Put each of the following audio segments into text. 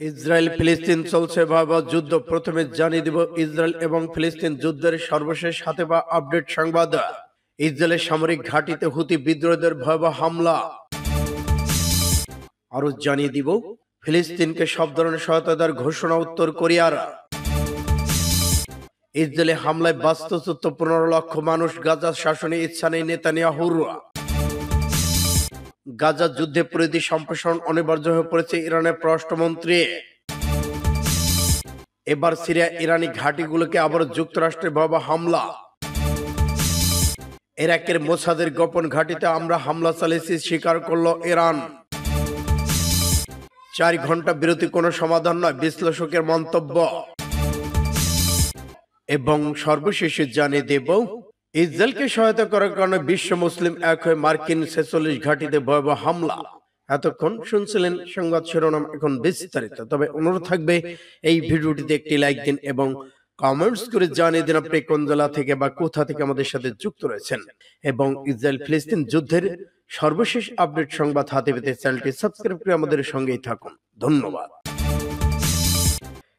Israel ফিলিস্তিন চলছে ভয়াবহ যুদ্ধ। প্রথমে জানিয়ে দিব, ইসরায়েল এবং ফিলিস্তিন যুদ্ধের সর্বশেষ হাতে বা আপডেট সংবাদ। ইসরায়েলের সামরিক ঘাঁটিতে হুতি বিদ্রোহীদের ভয়াবহ হামলা। আরও জানিয়ে দিব, ফিলিস্তিনকে সব ধরনের সহায়তা দেওয়ার ঘোষণা উত্তর কোরিয়ার। ইসরায়েলে হামলায় বাস্তুচ্যুত পনেরো লক্ষ মানুষ গাজা শাসনে ইচ্ছা নেই নেতানিয়াহুর। গাজা যুদ্ধে পরিধি সম্প্রসারণ অনিবার্য হয়ে পড়েছে ইরানের পররাষ্ট্রমন্ত্রী। এবার সিরিয়া ইরানি ঘাঁটিগুলোকে আবার যুক্তরাষ্ট্রের ভয়াবহ হামলা। ইরাকের মোসাদের গোপন ঘাঁটিতে আমরা হামলা চালিয়েছি, স্বীকার করল ইরান। চার ঘণ্টা বিরতি কোনো সমাধান নয়, বিশ্লেষকের মন্তব্য। এবং সর্বশেষে জানিয়ে দেব ইসরায়েলকে সহায়তা করার কারণে বিশ্ব মুসলিম এক হয়ে মার্কিন ছেচল্লিশ ঘাটিতে ভয়াবহ হামলা। এতক্ষণ শুনছিলেন সংবাদ শিরোনাম এখন বিস্তারিত। তবে অনুরোধ থাকবে, এই ভিডিওটিতে একটি লাইক দিন এবং কমেন্টস করে জানিয়ে দিন আপনি কোন জেলা থেকে বা কোথা থেকে আমাদের সাথে যুক্ত রয়েছেন। এবং ইসরায়েল ফিলিস্তিন যুদ্ধের সর্বশেষ আপডেট সংবাদ হাতে পেতে চ্যানেলটি সাবস্ক্রাইব করে আমাদের সঙ্গেই থাকুন। ধন্যবাদ।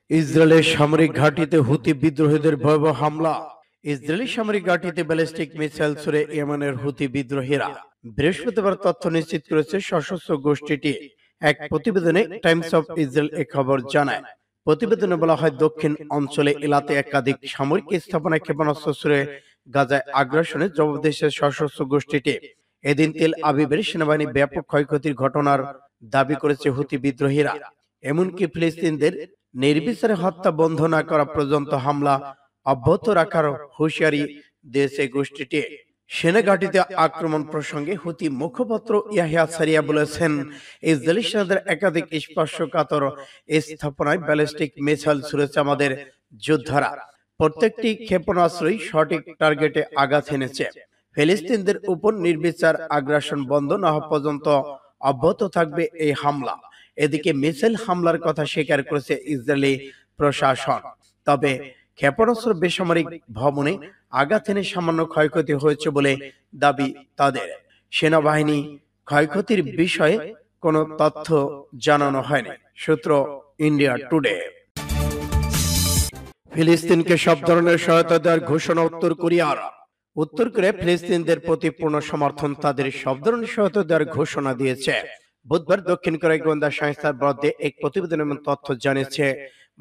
ইসরায়েলের সামরিক ঘাঁটিতে হুতি বিদ্রোহীদের ভয়াবহ হামলা। ইসরায়েলি সামরিক ঘাঁটিতে ব্যালিস্টিক মিসাইল ছুড়ে ইয়েমেনের হুতি বিদ্রোহীরা বৃহস্পতিবার তথ্য নিশ্চিত করেছে সশস্ত্র গোষ্ঠীটি। এক প্রতিবেদনে টাইমস অফ ইসরায়েল এ খবর জানায়। প্রতিবেদনে বলা হয় দক্ষিণ অঞ্চলে এলাতে একাধিক সামরিক স্থাপনায় ক্ষেপণাস্ত্র ছুড়ে গাজায় আগ্রাসনে জবাব দিয়েছে সশস্ত্র গোষ্ঠীটি। এদিন তেল আবিবের সেনাবাহিনী ব্যাপক ক্ষয়ক্ষতির ঘটনার দাবি করেছে হুতি বিদ্রোহীরা। এমনকি ফিলিস্তিনদের নির্বিচারে হত্যা বন্ধ না করা পর্যন্ত হামলা অব্যাহত রাখার হুঁশিয়ারি দিয়েছে গোষ্ঠীটি। সেনাঘাটিতে আক্রমণ প্রসঙ্গে হুতি মুখপাত্র ইয়াহিয়া সারিয়া বলেছেন ইসরায়েলি সেনাদের একাধিক স্পর্শকাতর স্থাপনায় ব্যালিস্টিক মিসাইল ছুড়েছে আমাদের যোদ্ধারা। প্রত্যেকটি ক্ষেপণাস্ত্রই সঠিক টার্গেটে আঘাত এনেছে। ফিলিস্তিনদের উপর নির্বিচার আগ্রাসন বন্ধ না হওয়া পর্যন্ত অব্যাহত থাকবে এই হামলা। এদিকে মিসাইল হামলার কথা স্বীকার করেছে ইসরায়েলি প্রশাসন। তবে ক্ষেপণাস্ত্র বেসামরিক ভবনে আঘাত এনে সামান্য ক্ষয়ক্ষতি হয়েছে বলে দাবি তাদের। সেনাবাহিনী ক্ষয়ক্ষতির বিষয়ে কোনো তথ্য জানানো হয়নি। সূত্র ইন্ডিয়া টুডে। ফিলিস্তিনকে সব ধরনের সহায়তা দেওয়ার ঘোষণা উত্তর কোরিয়ার। উত্তর কোরিয়া ফিলিস্তিনদের প্রতি পূর্ণ সমর্থন তাদের সব ধরনের সহায়তা দেওয়ার ঘোষণা দিয়েছে। বুধবার দক্ষিণ কোরিয়া গোয়েন্দা সংস্থার বিরুদ্ধে এক প্রতিবেদনে এমন তথ্য জানিয়েছে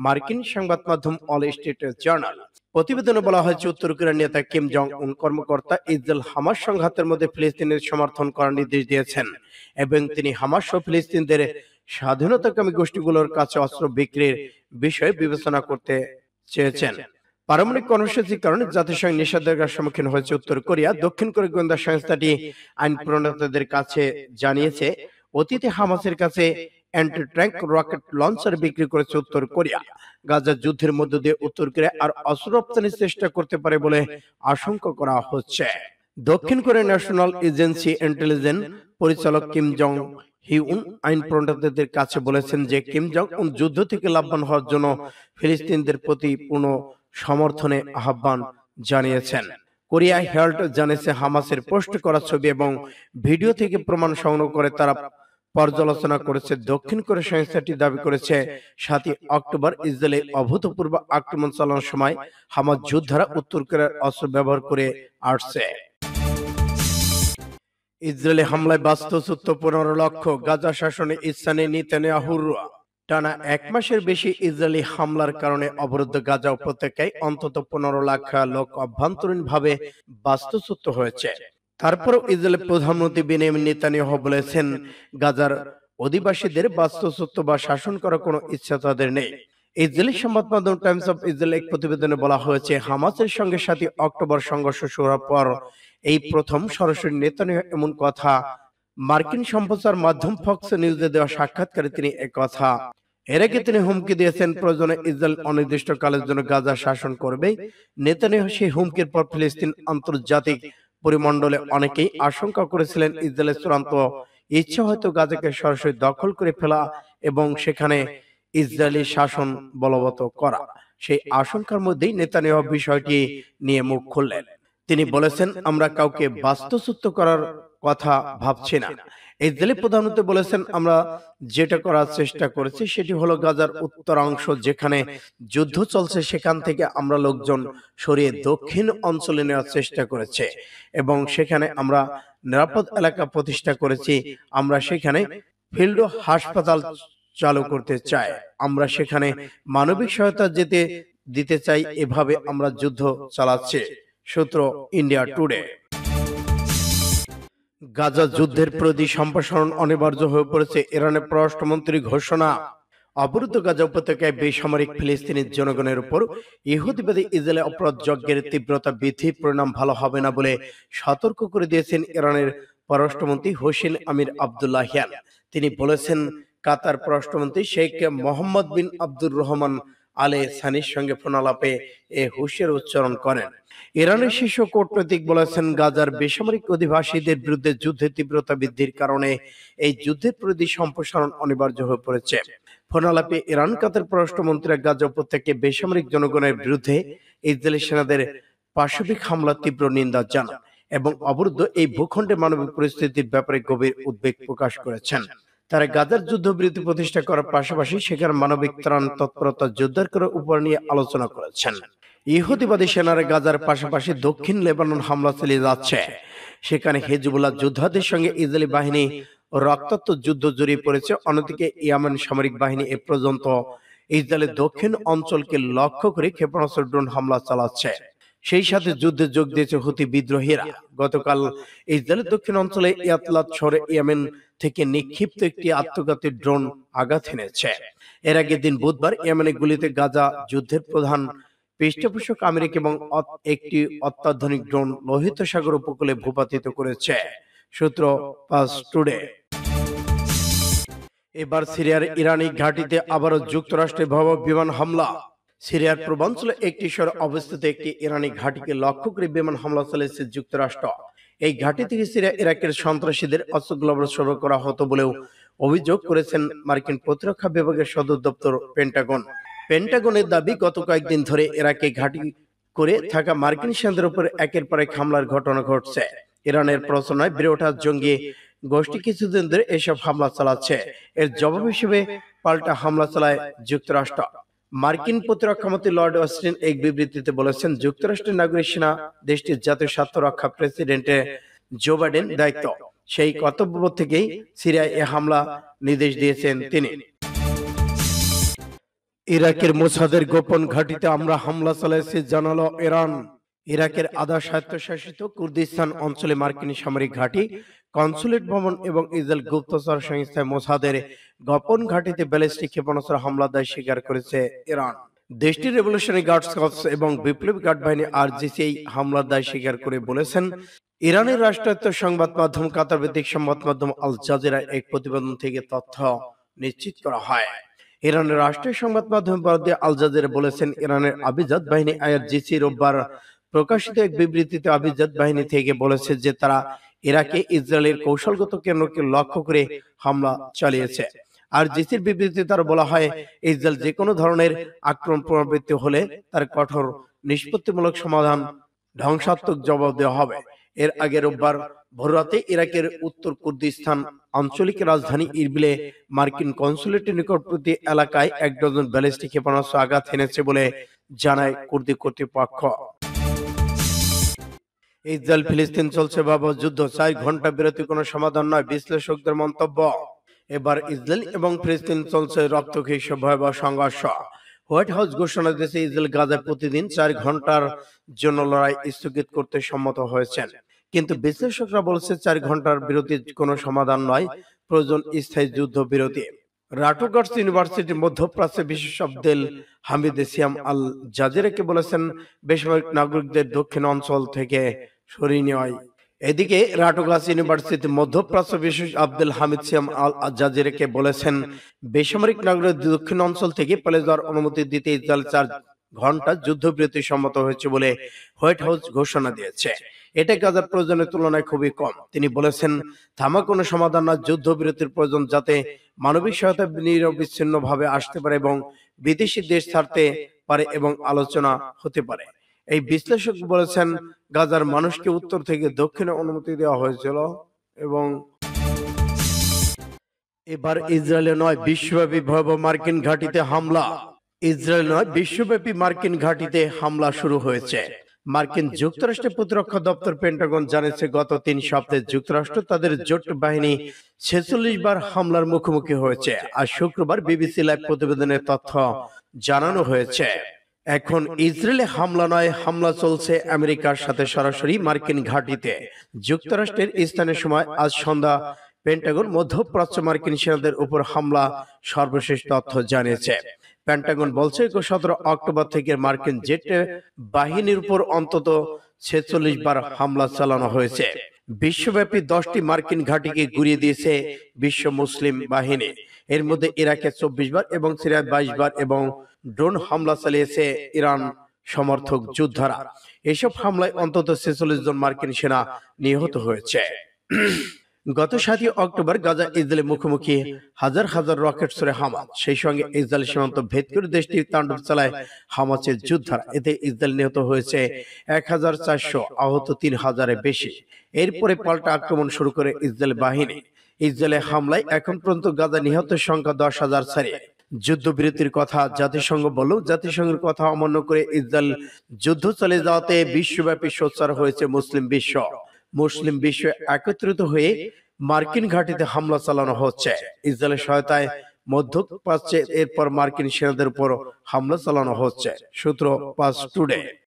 মার্কিন সংবাদ মাধ্যম অল স্ট্রিট জার্নাল। প্রতিবেদনে বলা হয়েছে, উত্তর কোরিয়ার নেতা কিম জং উন কর্মকর্তা ইসরায়েল হামাস সংঘাতের মধ্যে ফিলিস্তিনের সমর্থন করার নির্দেশ দিয়েছেন এবং তিনি হামাস ও ফিলিস্তিনদের স্বাধীনতাকামী গোষ্ঠীগুলোর কাছে অস্ত্র বিক্রির বিষয়ে বিবেচনা করতে চেয়েছেন। পারমাণবিক কর্মসূচির কারণে জাতিসংঘ নিষেধাজ্ঞার সম্মুখীন হয়েছে উত্তর কোরিয়া। দক্ষিণ কোরিয়া গোয়েন্দা সংস্থাটি আইন প্রণেতাদের কাছে জানিয়েছে অতীতে হামাসের কাছে অ্যান্টি ট্যাঙ্ক রকেট লঞ্চার বিক্রি করেছে উত্তর কোরিয়া। গাজা যুদ্ধের মধ্য দিয়ে উত্তর কোরিয়া আর অস্ত্র রপ্তানির চেষ্টা করতে পারে বলে আশঙ্কা করা হচ্ছে। দক্ষিণ কোরিয়া ন্যাশনাল এজেন্সি ইন্টেলিজেন্স পরিচালক কিম জং হিউন আইন প্রণেতাদের কাছে বলেছেন যে কিম জং উন যুদ্ধ থেকে লাভবান হওয়ার জন্য ফিলিস্তিনদের প্রতি পূর্ণ সমর্থনে আহ্বান জানিয়েছেন। কোরিয়া হেল্ট জানিয়েছে হামাসের পোস্ট করা ছবি এবং ভিডিও থেকে প্রমাণ সংগ্রহ করে তারা পর্যালোচনা করেছে দক্ষিণ কোরিয়া সংস্থাটি দাবি করেছে সাতই অক্টোবর ইসরায়েলে অভূতপূর্ব আক্রমণ চালানোর সময় হামাস যোদ্ধারা উত্তর কোরিয়ার অস্ত্র ব্যবহার করে আসছে। ইসরায়েলে হামলায় বাস্তুচ্যুত পনেরো লক্ষ গাজা শাসনে ইসানে নেতানিয়াহুর টানা এক মাসের বেশি ইসরায়েলি হামলার কারণে অবরুদ্ধ গাজা উপত্যকায় অন্তত পনেরো লাখ লোক অভ্যন্তরীণ ভাবে বাস্তুচ্যুত হয়েছে। তারপরও ইসরায়েলের প্রধানমন্ত্রী বেনিয়ামিন নেতানিয়াহু বলেছেন গাজার অধিবাসীদের বাস্তুচ্যুত বা শাসন করার কোনো ইচ্ছা তাদের নেই। ইসরায়েলি সংবাদ মাধ্যম টাইমস অফ ইসরায়েল এক প্রতিবেদনে বলা হয়েছে হামাসের সঙ্গে সাতই অক্টোবর সংঘর্ষ শুরু হওয়ার পর এই প্রথম সরাসরি নেতানিয়াহু এমন কথা মার্কিন সম্প্রচার মাধ্যম ফক্স নিউজে দেওয়া সাক্ষাৎকারে তিনি কথা। এর আগে তিনি হুমকি দিয়েছেন প্রয়োজনে ইসরায়েল অনির্দিষ্টকালের জন্য গাজা শাসন করবে। নেতানিয়াহু সেই হুমকির পর ফিলিস্তিন আন্তর্জাতিক পরিমণ্ডলে অনেকেই আশঙ্কা করেছিলেন ইসরায়েলের চূড়ান্ত ইচ্ছা হয়তো গাজাকে সরাসরি দখল করে ফেলা এবং সেখানে ইসরায়েলি শাসন বলবৎ করা। সেই আশঙ্কার মধ্যেই নেতানিয়াহু বিষয়টি নিয়ে মুখ খুললেন। তিনি বলেছেন আমরা কাউকে বাস্তুচ্যুত করার কথা ভাবছি না। ইসরায়েলি প্রধানমন্ত্রী বলেছেন, আমরা যেটা করার চেষ্টা করেছি সেটি হলো গাজার উত্তরাংশ, যেখানে যুদ্ধ চলছে, সেখান থেকে আমরা লোকজন সরিয়ে দক্ষিণ অঞ্চলে নেওয়ার চেষ্টা করেছে এবং সেখানে আমরা নিরাপদ এলাকা প্রতিষ্ঠা করেছি। আমরা সেখানে ফিল্ড হাসপাতাল চালু করতে চাই। আমরা সেখানে মানবিক সহায়তা যেতে, দিতে চাই। এভাবে আমরা যুদ্ধ চালাচ্ছি। সূত্র ইন্ডিয়া টুডে। গাজা যুদ্ধের প্রতি সম্প্রসারণ অনিবার্য হয়ে পড়েছে ইরানের পররাষ্ট্রমন্ত্রী ঘোষণা। অবরুদ্ধ গাজা উপত্যকায় বেসামরিক ফিলিস্তিনের জনগণের উপর ইহুদিবাদী ইসরায়েলে অপরাধ যজ্ঞের তীব্রতা বৃদ্ধি পরিণাম ভালো হবে না বলে সতর্ক করে দিয়েছেন ইরানের পররাষ্ট্রমন্ত্রী হোসেন আমির আবদুল্লাহিয়ান তিনি বলেছেন, কাতার পররাষ্ট্রমন্ত্রী শেখ মোহাম্মদ বিন আব্দুর রহমান আলে সানির সঙ্গে ফোনালাপে এ হুশের উচ্চারণ করেন। ইরানের শীর্ষ কূটনৈতিক বলেছেন গাজার বেসামরিক অধিবাসীদের বিরুদ্ধে যুদ্ধের তীব্রতা বৃদ্ধির কারণে এই যুদ্ধের প্রতি সম্প্রসারণ অনিবার্য হয়ে পড়েছে। ফোনালাপে ইরান কাতার পররাষ্ট্রমন্ত্রীরা গাজা উপত্যকায় বেসামরিক জনগণের বিরুদ্ধে ইসরায়েলি সেনাদের পাশবিক হামলা তীব্র নিন্দা জানান এবং অবরুদ্ধ এই ভূখণ্ডে মানবিক পরিস্থিতির ব্যাপারে গভীর উদ্বেগ প্রকাশ করেছেন। তারা গাজার যুদ্ধবিরতি প্রতিষ্ঠা করার পাশাপাশি সেখানে মানবিক ত্রাণ, তৎপরতা জোরদার করার উপর নিয়ে আলোচনা করেছেন। ইহুদিবাদী সেনারা গাজার পাশাপাশি দক্ষিণ লেবানন হামলা চালিয়ে যাচ্ছে। সেখানে হেজবুল্লাহ যোদ্ধাদের সঙ্গে ইসরায়েলি বাহিনী রক্তাক্ত যুদ্ধ জড়িয়ে পড়েছে। অন্যদিকে ইয়ামেন সামরিক বাহিনী এ পর্যন্ত ইসরায়েলের দক্ষিণ অঞ্চলকে লক্ষ্য করে ক্ষেপণাস্ত্র ড্রোন হামলা চালাচ্ছে। সেই সাথে যুদ্ধে যোগ দিয়েছে হুতি বিদ্রোহীরা। গতকাল ইসরায়েলের দক্ষিণ অঞ্চলে ইয়াতলাত শহরে ইয়েমেন থেকে নিক্ষিপ্ত একটি আত্মঘাতী ড্রোন আঘাত এনেছে। এর আগের দিন বুধবার ইয়েমেনের গুলিতে গাজা যুদ্ধের প্রধান পৃষ্ঠপোষক আমেরিকা এবং একটি অত্যাধুনিক ড্রোন লোহিত সাগর উপকূলে ভূপাতিত করেছে, সূত্র পাস টুডে। এবার সিরিয়ার ইরানি ঘাঁটিতে আবারও যুক্তরাষ্ট্রের ভয়াবহ বিমান হামলা। সিরিয়ার পূর্বাঞ্চলে একটি শহরে অবস্থিত একটি ইরানি ঘাঁটিকে লক্ষ্য করে বিমান হামলা চালিয়েছে যুক্তরাষ্ট্র। এই ঘাঁটি থেকে সিরিয়া ইরাকের সন্ত্রাসীদের অস্ত্রগুলো সরবরাহ করা হতো বলেও অভিযোগ করেছেন মার্কিন প্রতিরক্ষা বিভাগের সদর দপ্তর পেন্টাগন। পেন্টাগনের দাবি গত কয়েকদিন ধরে ইরাকে ঘাঁটি করে থাকা মার্কিন সেনাদের উপর একের পর এক হামলার ঘটনা ঘটছে। ইরানের প্রচনায় বেড়ে ওঠা জঙ্গি গোষ্ঠী কিছুদিন ধরে এসব হামলা চালাচ্ছে। এর জবাব হিসেবে পাল্টা হামলা চালায় যুক্তরাষ্ট্র। মার্কিন প্রতিরক্ষা মন্ত্রী লর্ড অস্টিন এক বিবৃতিতে বলেছেন, যুক্তরাষ্ট্রের নাগরিক সেনা, দেশটির জাতীয় স্বার্থ রক্ষা প্রেসিডেন্টের জো বাইডেন দায়িত্ব। সেই কর্তব্য থেকেই সিরিয়ায় এ হামলা নির্দেশ দিয়েছেন তিনি। ইরাকের মোসাদের গোপন ঘাটিতে আমরা হামলা চালাইছি, জানালো ইরান। ইরাকের আধা স্বায়ত্তশাসিত কুর্দিস্তান অঞ্চলে মার্কিন সামরিক ঘাঁটি কনসুলেট ভবন এবং ইসরায়েল গুপ্তচর সংস্থা মোসাদের গোপন ঘাঁটিতে ব্যালিস্টিক ক্ষেপণাস্ত্র হামলা দায় স্বীকার করেছে ইরান। দেশটির রেভলিউশনারি গার্ডস কর্পস এবং বিপ্লবী গার্ড বাহিনী আরজিসি এই হামলার দায় স্বীকার করে বলেছেন, ইরানের রাষ্ট্রায়ত্ত সংবাদ মাধ্যম কাতার ভিত্তিক সংবাদ মাধ্যম আল জাজিরা এক প্রতিবেদন থেকে তথ্য নিশ্চিত করা হয়। ইরানের রাষ্ট্রীয় সংবাদ মাধ্যম বরাদ্দে আল জাজিরা বলেছেন, ইরানের আবিজাদ বাহিনী আইআরজিসি রোববার প্রকাশিত এক বিবৃতিতে আবিজাদ বাহিনী থেকে বলেছে যে তারা ইরাকে ইসরায়েলের কৌশলগত কেন্দ্রকে লক্ষ্য করে হামলা চালিয়েছে। আর জিসির বিবৃতি তার বলা হয়, ইসরায়েল যে কোনো ধরনের আক্রমণ পুনরাবৃত্তি হলে তার কঠোর নিষ্পত্তিমূলক সমাধান ধ্বংসাত্মক জবাব দেওয়া হবে। এর আগে রোববার ভোররাতে ইরাকের উত্তর কুর্দিস্তান আঞ্চলিক রাজধানী ইরবিলে মার্কিন কনসুলেটের নিকটবর্তী এলাকায় এক ডজন ব্যালিস্টিক ক্ষেপণাস্ত্র আঘাত এনেছে বলে জানায় কুর্দি কর্তৃপক্ষ। ইসরায়েল ফিলিস্তিন চলছে বাবা যুদ্ধ। চার ঘণ্টা বিরতি কোনো সমাধান নয়, বিশ্লেষকদের মন্তব্য। এবার ইসরায়েল এবং ফিলিস্তিন চলছে রক্তক্ষয়ী ভয়াবহ সংঘর্ষ। হোয়াইট হাউস ঘোষণা দিয়েছে ইসরায়েল গাজায় প্রতিদিন চার ঘণ্টার জন্য লড়াই স্থগিত করতে সম্মত হয়েছেন। কিন্তু বিশ্লেষকরা বলছে চার ঘণ্টার বিরতির কোনো সমাধান নয়, প্রয়োজন স্থায়ী যুদ্ধ বিরতি রাটোগার্স ইউনিভার্সিটির মধ্যপ্রাচ্যের বিশেষ আব্দেল হামিদ সিয়াম আল জাজিরাকে বলেছেন, বেসামরিক নাগরিকদের দক্ষিণ অঞ্চল থেকে সরিয়ে নেওয়ায়। এদিকে রাটোগাস ইউনিভার্সিটি মধ্যপ্রাচ্য বিশেষ আব্দুল হামিদ সিয়াম আল জাজিরাকে বলেছেন, বেসামরিক নাগরিক দক্ষিণ অঞ্চল থেকে পালিয়ে যাওয়ার অনুমতি দিতে ইসরায়েল চার ঘণ্টা যুদ্ধবিরতি সম্মত হয়েছে বলে হোয়াইট হাউস ঘোষণা দিয়েছে। এটা গাজার প্রয়োজনের তুলনায় খুবই কম। তিনি বলেছেন, থামা কোনো সমাধান না যুদ্ধবিরতির প্রয়োজন যাতে মানবিক সহায়তা নিরবিচ্ছিন্ন ভাবে আসতে পারে এবং বিদেশি দেশ ছাড়তে পারে এবং আলোচনা হতে পারে। এই বিশ্লেষক বলেছেন গাজার মানুষকে উত্তর থেকে দক্ষিণে অনুমতি দেওয়া হয়েছিল এবং এবার ইসরায়েলে নয় বিশ্বব্যাপী ভয়াবহ মার্কিন ঘাঁটিতে হামলা। ইসরায়েল নয় বিশ্বব্যাপী মার্কিন ঘাঁটিতে হামলা শুরু হয়েছে। মার্কিন যুক্তরাষ্ট্রের প্রতিরক্ষা দপ্তর পেন্টাগন জানিয়েছে গত তিন সপ্তাহে যুক্তরাষ্ট্র তাদের জোট বাহিনী ছেচল্লিশ বার হামলার মুখোমুখি হয়েছে। আর শুক্রবার বিবিসি লাইভ প্রতিবেদনের তথ্য জানানো হয়েছে। এখন ইসরায়েলে হামলা নয় হামলা চলছে আমেরিকার সাথে সরাসরি মার্কিন ঘাঁটিতে। যুক্তরাষ্ট্রের স্থানীয় সময় আজ সন্ধ্যা পেন্টাগন মধ্যপ্রাচ্য মার্কিন সেনাদের উপর হামলা সর্বশেষ তথ্য জানিয়েছে। পেন্টাগন বলছে সতেরো অক্টোবর থেকে মার্কিন জেট বাহিনীর উপর অন্তত ছেচল্লিশ বার হামলা চালানো হয়েছে। বিশ্বব্যাপী দশটি মার্কিন ঘাঁটিকে ঘুরিয়ে দিয়েছে বিশ্ব মুসলিম বাহিনী। এর মধ্যে ইরাকে চব্বিশ বার এবং সিরিয়ায় বাইশ বার এবং ড্রোন হামলা চালিয়েছে ইরান সমর্থক যোদ্ধারা। এসব হামলায় অন্তত ছেচল্লিশ জন মার্কিন সেনা নিহত হয়েছে। গত সাতই অক্টোবর গাজা ইসরায়েলের মুখোমুখি হাজার হাজার রকেট ছড়ে হামাস। সেই সঙ্গে ইসরায়েল সীমান্ত ভেদ করে দেশটি তাণ্ডব চালায় হামাসের যোদ্ধারা। এতে ইসরায়েল নিহত হয়েছে এক হাজার চারশো, আহত তিন হাজারের বেশি। এরপরে পাল্টা আক্রমণ শুরু করে ইসরায়েল বাহিনী। ইসরায়েলের হামলায় এখন পর্যন্ত গাজা নিহতের সংখ্যা দশ হাজার ছাড়িয়ে। যুদ্ধবিরতির কথা, জাতিসংঘ বলল, জাতিসংঘের কথা অমান্য করে ইসরায়েল যুদ্ধ চলে যাওয়াতে বিশ্বব্যাপী সোচ্চার হয়েছে মুসলিম বিশ্ব। মুসলিম বিশ্ব একত্রিত হয়ে মার্কিন ঘাটিতে হামলা চালানো হচ্ছে। ইসরায়েলের সহায়তায় মধ্য মধ্যপ্রাচ্যে এরপর মার্কিন সেনাদের উপর হামলা চালানো হচ্ছে। সূত্র পাঁচ টুডে।